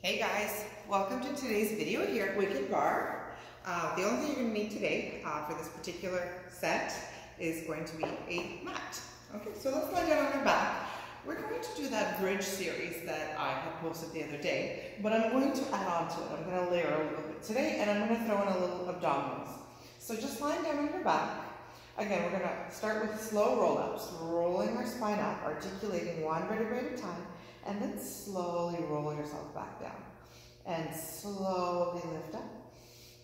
Hey guys, welcome to today's video here at Wicked Barre. Uh, the only thing you're going to need today uh, for this particular set is going to be a mat. Okay, so let's lie down on our back. We're going to do that bridge series that I had posted the other day, but I'm going to add on to it. I'm going to layer a little bit today and I'm going to throw in a little abdominals. So just lying down on your back, again, we're going to start with slow roll-ups, rolling our spine up, articulating one vertebrae at a time, and then slowly roll yourself back down. And slowly lift up.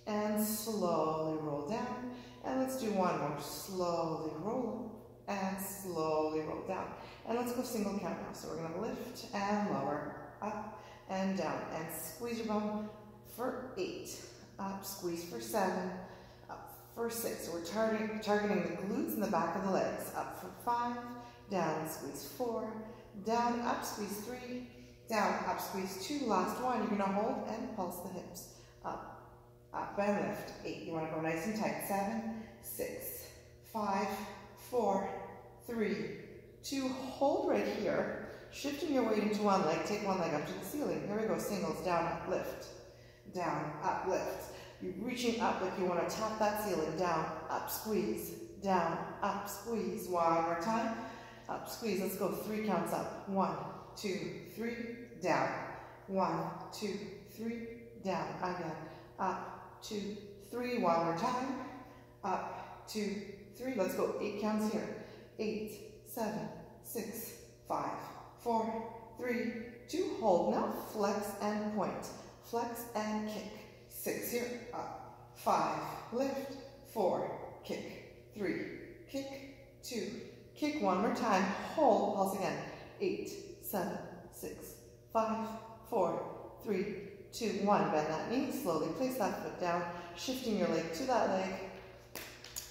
And slowly roll down. And let's do one more. Slowly roll. And slowly roll down. And let's go single count now. So we're going to lift and lower. Up and down. And squeeze your bum for eight. Up, squeeze for seven. Up for six. So we're targeting, targeting the glutes and the back of the legs. Up for five. Down, squeeze four down, up, squeeze three, down, up, squeeze two, last one. You're gonna hold and pulse the hips. Up, up and lift. Eight, you wanna go nice and tight. Seven, six, five, four, three, two, hold right here. Shifting your weight into one leg, take one leg up to the ceiling. Here we go, singles, down, up, lift, down, up, lift. You're reaching up like you wanna tap that ceiling, down, up, squeeze, down, up, squeeze. One more time up, squeeze. Let's go three counts up. One, two, three, down. One, two, three, down. Again, up, two, three. One more time. Up, two, three. Let's go eight counts here. Eight, seven, six, five, four, three, two. Hold. Now flex and point. Flex and kick. Six here. Up. Five. Lift. Four. Kick. Three. Kick. Two Kick one more time. Hold. Pulse again. Eight, seven, six, five, four, three, two, one. Bend that knee. Slowly place that foot down. Shifting your leg to that leg.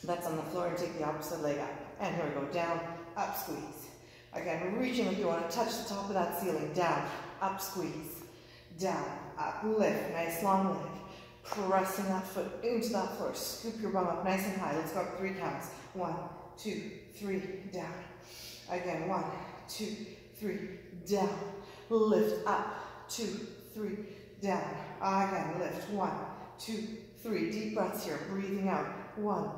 That's on the floor and take the opposite leg up. And here we go. Down, up, squeeze. Again, reaching if you want to touch the top of that ceiling. Down, up, squeeze. Down, up, lift. Nice long leg. Pressing that foot into that floor. Scoop your bum up nice and high. Let's go up three counts. One, two, three, down. Again, one, two, three, down. Lift up, two, three, down. Again, lift, one, two, three. Deep breaths here, breathing out. One,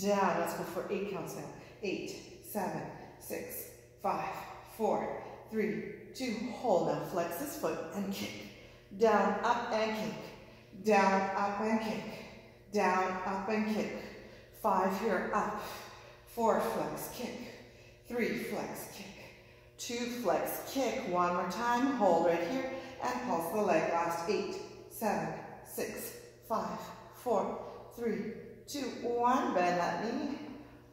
down. Let's go for eight counts now. Eight, seven, six, five, four, three, two. Hold now. Flex this foot and kick. Down, up, and kick. Down, up, and kick. Down, up, and kick. Five here, up. Four, flex, kick. Three, flex, kick. Two, flex, kick. One more time. Hold right here and pulse the leg. Last eight, seven, six, five, four, three, two, one. Bend that knee.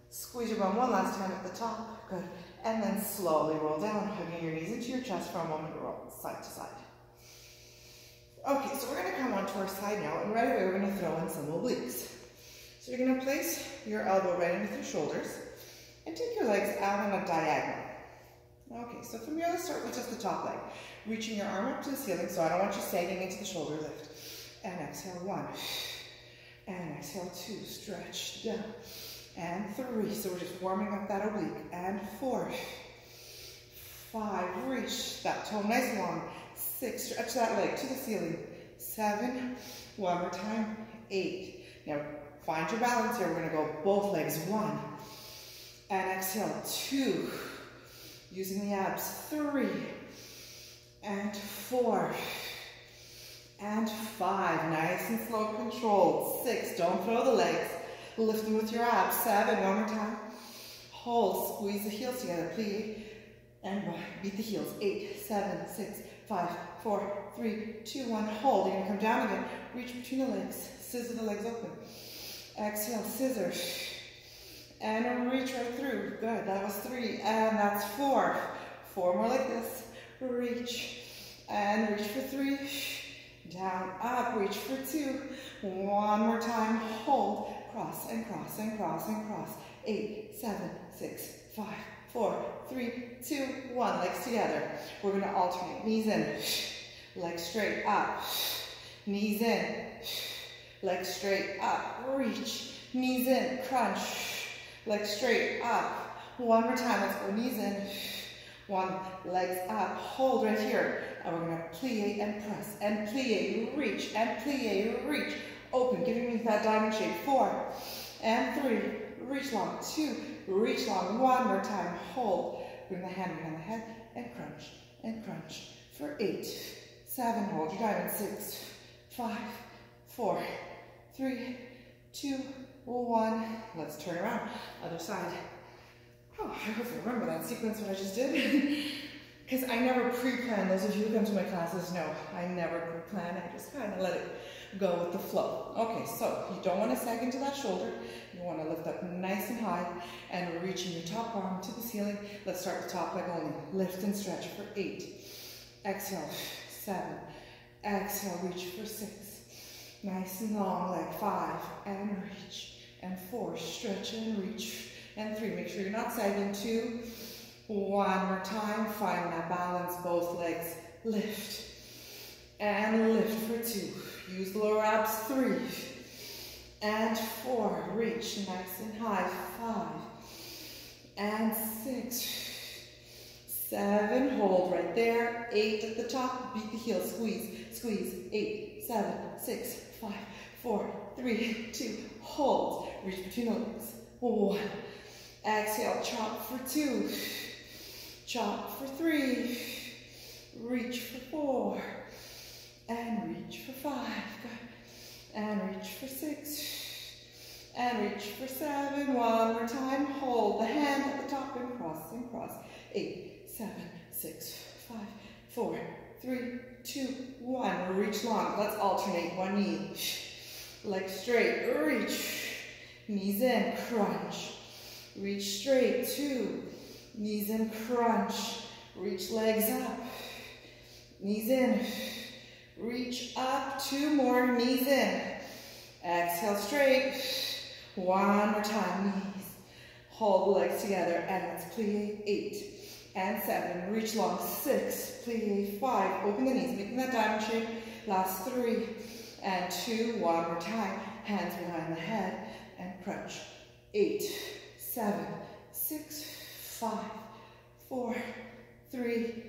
Squeeze your bum one last time at the top. Good. And then slowly roll down, hugging your knees into your chest for a moment roll side to side. Okay, so we're to come onto our side now, and right away we're going to throw in some obliques. So you're going to place your elbow right underneath your shoulders and take your legs out on a diagonal. Okay, so from here, let's start with just the top leg. Reaching your arm up to the ceiling, so I don't want you sagging into the shoulder lift. And exhale, one. And exhale, two. Stretch down. And three. So we're just warming up that oblique. And four. Five. Reach that toe nice long. Six. Stretch that leg to the ceiling. Seven. One more time. Eight. Now Find your balance here. We're to go both legs. One. And exhale. Two. Using the abs. Three. And four. And five. Nice and slow controlled. Six. Don't throw the legs. Lifting with your abs. Seven. One more time. Hold. Squeeze the heels together. Plie. And beat the heels. Eight, seven, six, five, four, three, two, one. Hold. You're to come down again. Reach between the legs. Scissor the legs open. Exhale, scissor. And reach right through. Good, that was three. And that's four. Four more like this. Reach. And reach for three. Down, up, reach for two. One more time, hold. Cross and cross and cross and cross. Eight, seven, six, five, four, three, two, one. Legs together. We're gonna alternate. Knees in, legs straight, up. Knees in, legs straight up, reach, knees in, crunch, legs straight up. One more time, let's go, knees in, One, legs up, hold right here. And we're gonna plie and press, and plie, reach, and plie, reach. Open, giving me that diamond shape. Four, and three, reach long. Two, reach long. One more time, hold. Bring the hand behind the head, and crunch, and crunch. For eight, seven, hold your diamond. Six, five, four, three, two, one. Let's turn around. Other side. Oh, I hope you remember that sequence what I just did. Because I never pre-plan. Those of you who come to my classes know I never pre-plan. I just kind of let it go with the flow. Okay, so you don't want to sag into that shoulder. You want to lift up nice and high and reaching your top arm to the ceiling. Let's start the top leg only. Lift and stretch for eight. Exhale, seven. Exhale, reach for six. Nice and long leg, five, and reach. And four, stretch and reach and three. Make sure you're not sagging. Two, one more time. Find that balance, both legs. Lift and lift for two. Use the lower abs. Three and four. Reach nice and high. Five and six. Seven, hold right there. Eight at the top, beat the heel, squeeze, squeeze. Eight, seven, six, five, four, three, two, hold. Reach between the legs. One, Exhale, chop for two. Chop for three. Reach for four. And reach for five. And reach for six. And reach for seven. One more time. Hold the hand at the top and cross and cross. Eight, seven, six, five, four, three, two, one. Reach long. Let's alternate. One knee. Leg straight. Reach. Knees in. Crunch. Reach straight, two. Knees in, crunch. Reach legs up. Knees in. Reach up, two more, knees in. Exhale straight. One more time, knees. Hold the legs together, and let's plie, eight. And seven, reach long, six. Plie, five. Open the knees, making that diamond shape. Last three, and two. One more time. Hands behind the head, and crunch. Eight seven, six, five, four, three,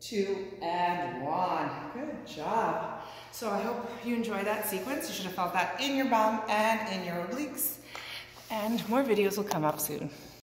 two, and one. Good job. So I hope you enjoy that sequence. You should have felt that in your bum and in your obliques. And more videos will come up soon.